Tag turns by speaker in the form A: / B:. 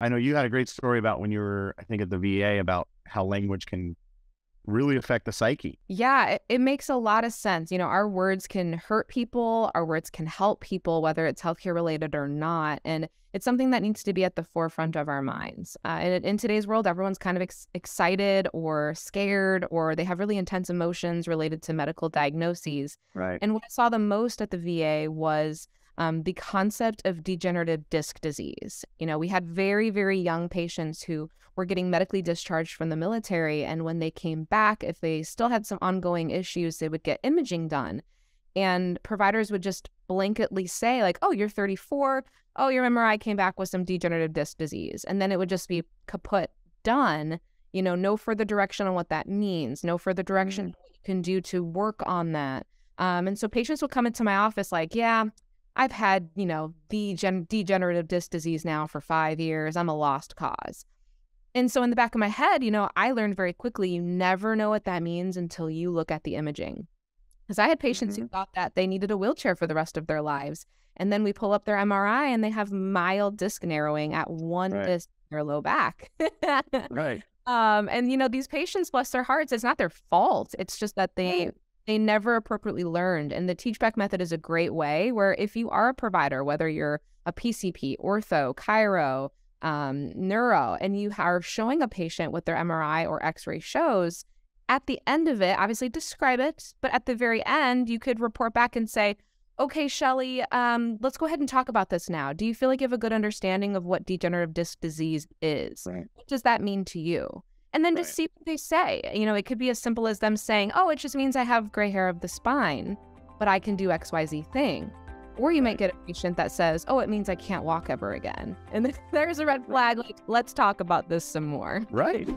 A: I know you had a great story about when you were, I think, at the VA about how language can really affect the psyche.
B: Yeah, it, it, makes a lot of sense. You know, our words can hurt people, our words can help people, whether it's healthcare related or not. And it's something that needs to be at the forefront of our minds. Uh, and in today's world, everyone's kind of ex- excited or scared, or they have really intense emotions related to medical diagnoses.
A: Right.
B: And what I saw the most at the VA was um, the concept of degenerative disc disease. You know, we had very, very young patients who were getting medically discharged from the military. And when they came back, if they still had some ongoing issues, they would get imaging done. And providers would just blanketly say, like, oh, you're 34. Oh, your MRI came back with some degenerative disc disease. And then it would just be kaput, done. You know, no further direction on what that means, no further direction mm-hmm. you can do to work on that. Um, and so patients would come into my office like, yeah, I've had, you know, degen- degenerative disc disease now for five years. I'm a lost cause. And so in the back of my head, you know, I learned very quickly you never know what that means until you look at the imaging. Because I had patients mm-hmm. who thought that they needed a wheelchair for the rest of their lives. And then we pull up their MRI and they have mild disc narrowing at one right. disc in their low back.
A: right.
B: Um, and you know, these patients, bless their hearts, it's not their fault. It's just that they they never appropriately learned. And the teach back method is a great way where if you are a provider, whether you're a PCP, ortho, chiro, um, neuro, and you are showing a patient what their MRI or X ray shows, at the end of it, obviously describe it, but at the very end, you could report back and say, okay, Shelly, um, let's go ahead and talk about this now. Do you feel like you have a good understanding of what degenerative disc disease is?
A: Right.
B: What does that mean to you? And then right. just see what they say. You know, it could be as simple as them saying, oh, it just means I have gray hair of the spine, but I can do XYZ thing. Or you might get a patient that says, oh, it means I can't walk ever again. And there's a red flag. Like, let's talk about this some more.
A: Right.